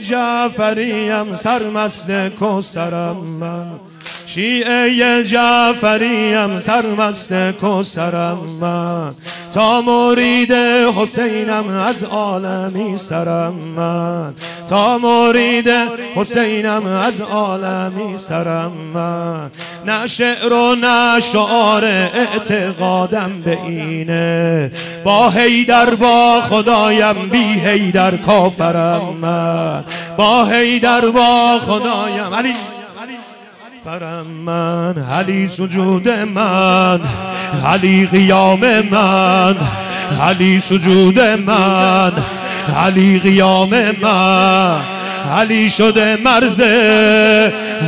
جعفریم سرمست کسرم من. شیعه جعفریم سرمست کسرم من تا مرید حسینم از عالمی سرم من تا مرید حسینم از عالمی سرم من نه شعر و نه شعار اعتقادم به اینه. با هیدر با خدایم بی هیدر کافرم من با هیدر با خدایم. علی! فرم من علی سجود من علی قیام من علی سجود من علی قیام من علی شده مرز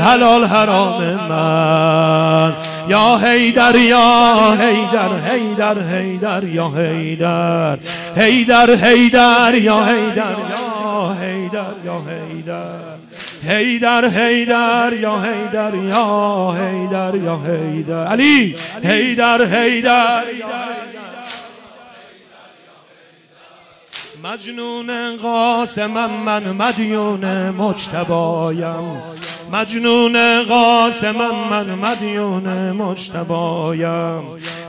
حلال حرام من. یا هیدر یا هیدر هیدر هیدر یا هیدر هیدر هیدر یا هیدر یا هیدر یا هیدر هیدر هیدر یا هیدر یا هیدر یا هیدر علی هیدر هیدر مجنون قاسمم من مدیون مجتبایم. مجنون قاسمم من مدیون مجتبایم.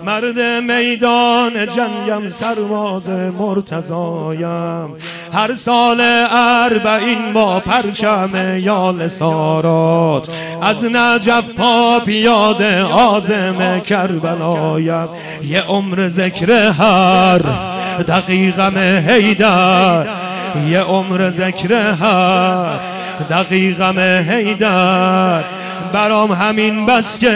مرد میدان جنگم سرواز مرتزایم هر سال اربعین با پرچم یال سارات. از نجف پا پیاده آزم کربلایم یه عمر ذکر هر دقیقم هیدر یه عمر ذکر هر دقیقم هیدر برام همین بس که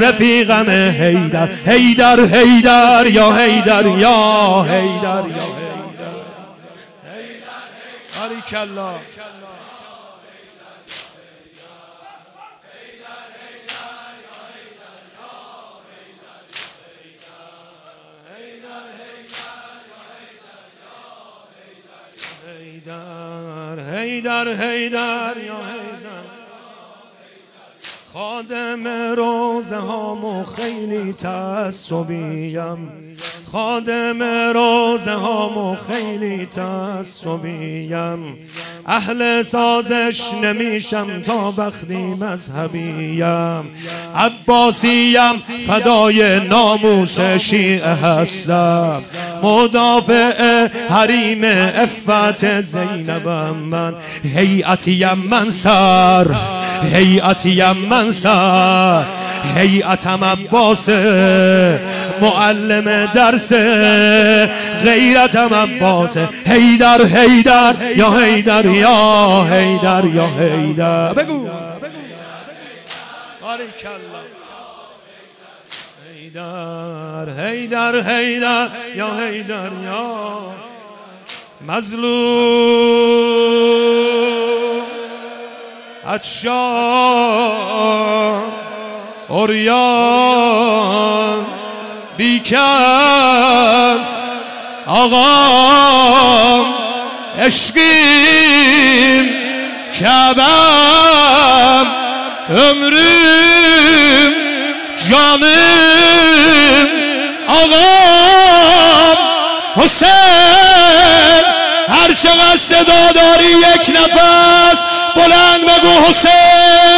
رفیقم هیدر هیدر هیدر یا هیدر یا هیدر یا هیدر هیدر هیدر هیدر یا هیدر خادم روزه هامو خیلی تعصبیم. خادم روزه هامو خیلی تعصبیم. اهل سازش نمیشم تا بختی مذهبیم. عباسیم فدای ناموس شیعه هستم. مدافع حریم افت زینبم من. هیئتیم من سر هیئتیم من سر. هیئتم عباس معلم درس غیرتم عباس هیدر هیدر یا هیدر یا هیدر یا هیدر بگو. هیدر هیدر هیدر یا هیدر یا مظلوم. اتشار اوریان بیکس آقام عشقیم کبم عمریم جانم آقام حسین هر چقدر صدا داری یک نفس بلند بگو حسین.